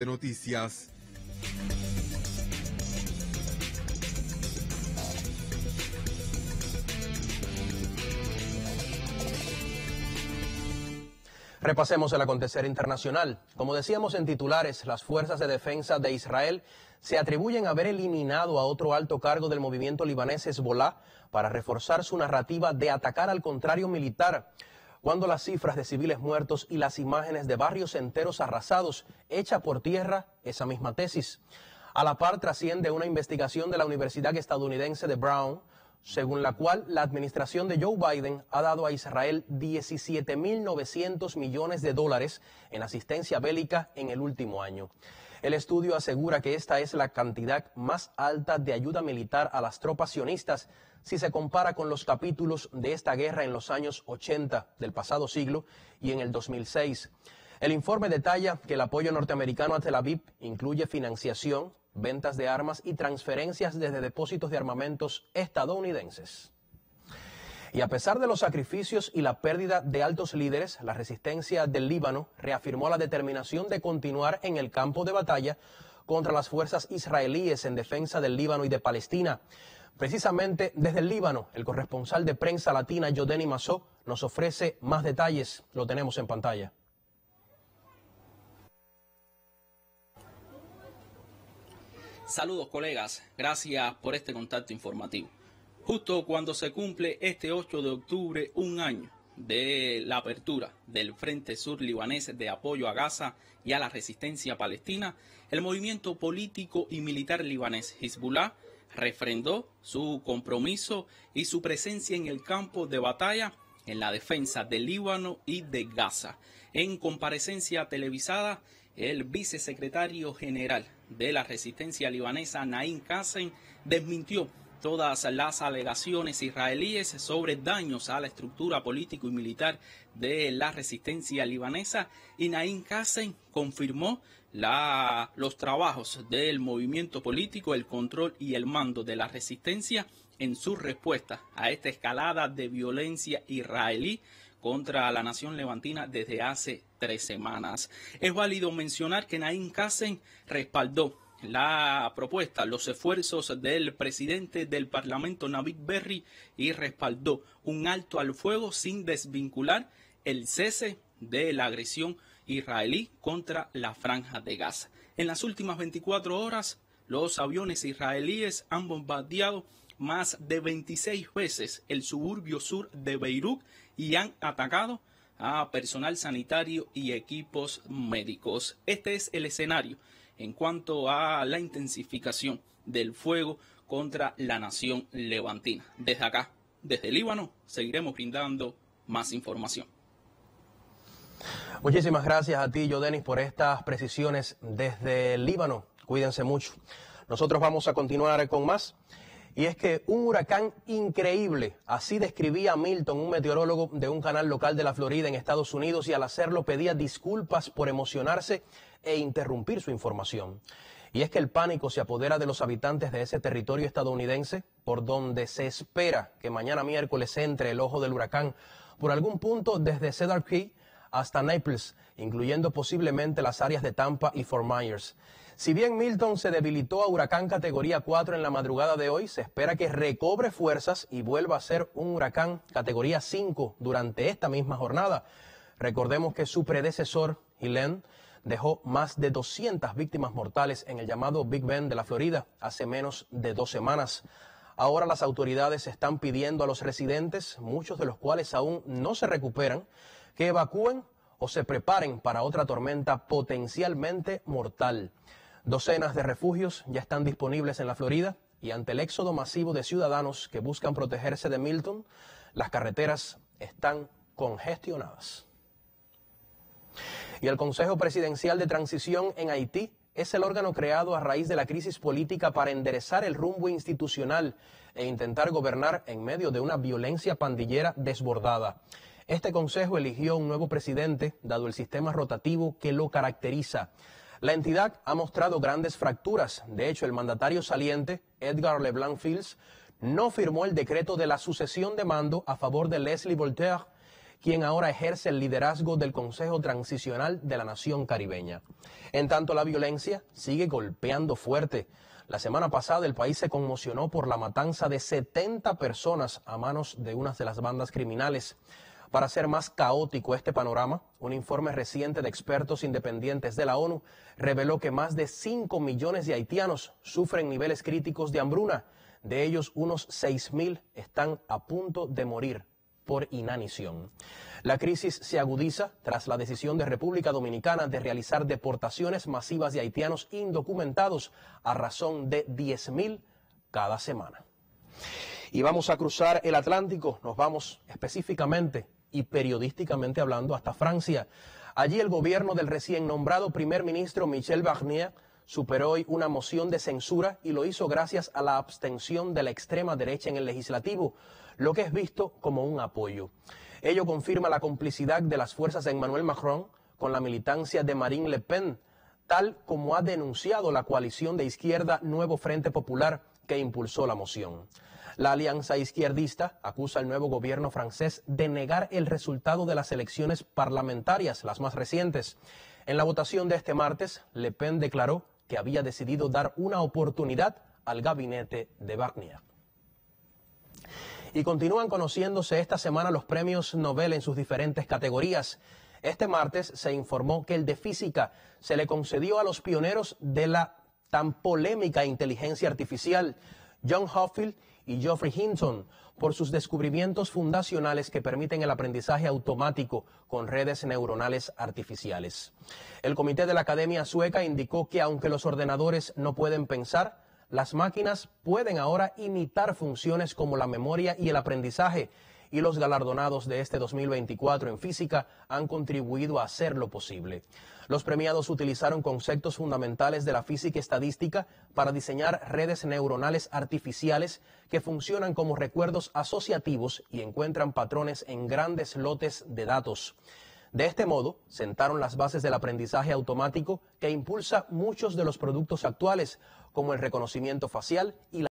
de noticias. Repasemos el acontecer internacional. Como decíamos en titulares, las fuerzas de defensa de Israel se atribuyen haber eliminado a otro alto cargo del movimiento libanés Hezbollah para reforzar su narrativa de atacar al contrario militar cuando las cifras de civiles muertos y las imágenes de barrios enteros arrasados echa por tierra esa misma tesis. A la par trasciende una investigación de la Universidad estadounidense de Brown, según la cual la administración de Joe Biden ha dado a Israel 17.900 millones de dólares en asistencia bélica en el último año. El estudio asegura que esta es la cantidad más alta de ayuda militar a las tropas sionistas si se compara con los capítulos de esta guerra en los años 80 del pasado siglo y en el 2006. El informe detalla que el apoyo norteamericano a Tel Aviv incluye financiación, ventas de armas y transferencias desde depósitos de armamentos estadounidenses. Y a pesar de los sacrificios y la pérdida de altos líderes, la resistencia del Líbano reafirmó la determinación de continuar en el campo de batalla contra las fuerzas israelíes en defensa del Líbano y de Palestina. Precisamente desde el Líbano, el corresponsal de prensa latina Yodeni Massó nos ofrece más detalles. Lo tenemos en pantalla. Saludos colegas, gracias por este contacto informativo. Justo cuando se cumple este 8 de octubre un año de la apertura del Frente Sur libanés de apoyo a Gaza y a la resistencia palestina, el movimiento político y militar libanés Hezbollah refrendó su compromiso y su presencia en el campo de batalla en la defensa del Líbano y de Gaza. En comparecencia televisada, el vicesecretario general de la resistencia libanesa, Naim Qassem, desmintió todas las alegaciones israelíes sobre daños a la estructura político y militar de la resistencia libanesa y Naim Qassem confirmó la, los trabajos del movimiento político, el control y el mando de la resistencia en su respuesta a esta escalada de violencia israelí contra la nación levantina desde hace tres semanas. Es válido mencionar que Naim Qassem respaldó la propuesta, los esfuerzos del presidente del Parlamento, Navid Berry, y respaldó un alto al fuego sin desvincular el cese de la agresión israelí contra la franja de Gaza. En las últimas 24 horas, los aviones israelíes han bombardeado más de 26 veces el suburbio sur de Beirut y han atacado a personal sanitario y equipos médicos. Este es el escenario en cuanto a la intensificación del fuego contra la nación levantina. Desde acá, desde Líbano, seguiremos brindando más información. Muchísimas gracias a ti, Denis, por estas precisiones desde Líbano. Cuídense mucho. Nosotros vamos a continuar con más. Y es que un huracán increíble, así describía Milton, un meteorólogo de un canal local de la Florida en Estados Unidos, y al hacerlo pedía disculpas por emocionarse e interrumpir su información. Y es que el pánico se apodera de los habitantes de ese territorio estadounidense, por donde se espera que mañana miércoles entre el ojo del huracán por algún punto desde Cedar Creek hasta Naples, incluyendo posiblemente las áreas de Tampa y Fort Myers. Si bien Milton se debilitó a huracán categoría 4 en la madrugada de hoy, se espera que recobre fuerzas y vuelva a ser un huracán categoría 5 durante esta misma jornada. Recordemos que su predecesor, Helene, dejó más de 200 víctimas mortales en el llamado Big Bend de la Florida hace menos de dos semanas. Ahora las autoridades están pidiendo a los residentes, muchos de los cuales aún no se recuperan, que evacúen o se preparen para otra tormenta potencialmente mortal. Docenas de refugios ya están disponibles en la Florida y ante el éxodo masivo de ciudadanos que buscan protegerse de Milton, las carreteras están congestionadas. Y el Consejo Presidencial de Transición en Haití es el órgano creado a raíz de la crisis política para enderezar el rumbo institucional e intentar gobernar en medio de una violencia pandillera desbordada. Este Consejo eligió un nuevo presidente, dado el sistema rotativo que lo caracteriza. La entidad ha mostrado grandes fracturas. De hecho, el mandatario saliente, Edgar LeBlanc Fields, no firmó el decreto de la sucesión de mando a favor de Leslie Voltaire, quien ahora ejerce el liderazgo del Consejo Transicional de la Nación Caribeña. En tanto, la violencia sigue golpeando fuerte. La semana pasada el país se conmocionó por la matanza de 70 personas a manos de una de las bandas criminales. Para hacer más caótico este panorama, un informe reciente de expertos independientes de la ONU reveló que más de 5 millones de haitianos sufren niveles críticos de hambruna. De ellos, unos 6 mil están a punto de morir por inanición. La crisis se agudiza tras la decisión de República Dominicana de realizar deportaciones masivas de haitianos indocumentados a razón de 10.000 cada semana. Y vamos a cruzar el Atlántico, nos vamos específicamente y periodísticamente hablando hasta Francia. Allí el gobierno del recién nombrado primer ministro Michel Barnier superó hoy una moción de censura y lo hizo gracias a la abstención de la extrema derecha en el legislativo, lo que es visto como un apoyo. Ello confirma la complicidad de las fuerzas de Emmanuel Macron con la militancia de Marine Le Pen, tal como ha denunciado la coalición de izquierda Nuevo Frente Popular que impulsó la moción. La alianza izquierdista acusa al nuevo gobierno francés de negar el resultado de las elecciones parlamentarias, las más recientes. En la votación de este martes, Le Pen declaró que había decidido dar una oportunidad al gabinete de Barnier. Y continúan conociéndose esta semana los premios Nobel en sus diferentes categorías. Este martes se informó que el de física se le concedió a los pioneros de la tan polémica inteligencia artificial, John Hoffield y Geoffrey Hinton por sus descubrimientos fundacionales que permiten el aprendizaje automático con redes neuronales artificiales. El comité de la Academia Sueca indicó que aunque los ordenadores no pueden pensar, las máquinas pueden ahora imitar funciones como la memoria y el aprendizaje y los galardonados de este 2024 en física han contribuido a hacerlo posible. Los premiados utilizaron conceptos fundamentales de la física estadística para diseñar redes neuronales artificiales que funcionan como recuerdos asociativos y encuentran patrones en grandes lotes de datos. De este modo, sentaron las bases del aprendizaje automático que impulsa muchos de los productos actuales, como el reconocimiento facial y la